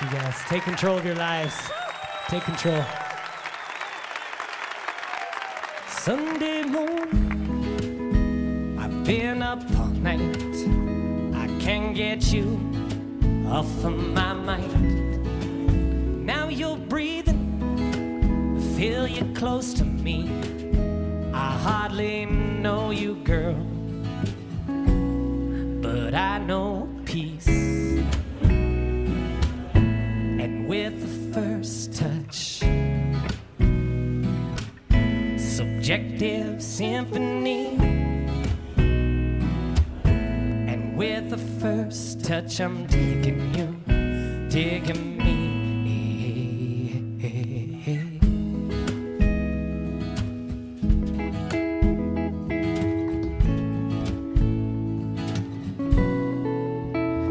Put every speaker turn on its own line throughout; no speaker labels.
You guys take control of your lives. Take control. Sunday morning, I've been up all night. I can't get you off of my mind. Now you're breathing, feel you close to me. I hardly know you, girl, but I know peace. And with the first touch, subjective symphony. And with the first touch, I'm digging you, digging me.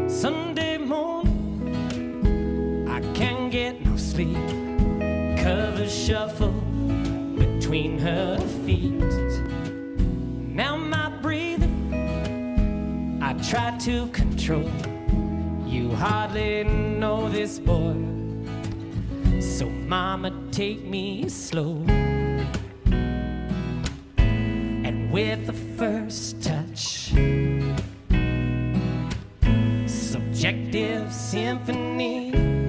Sunday sleep. Covers shuffle between her feet. Now my breathing, I try to control. You hardly know this boy. So, mama, take me slow. And with the first touch, subjective symphony.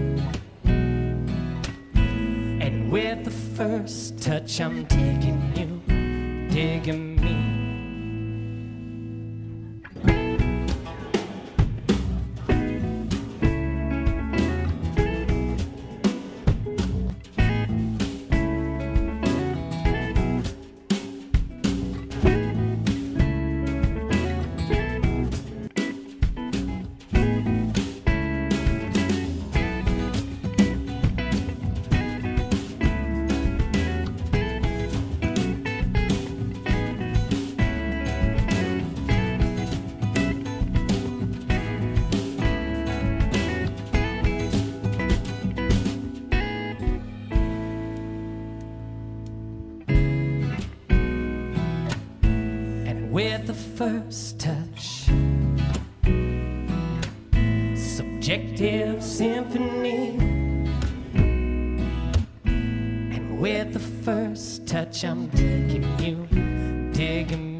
With the first touch, I'm digging you, digging me. With the first touch, subjective symphony. And with the first touch, I'm digging you, digging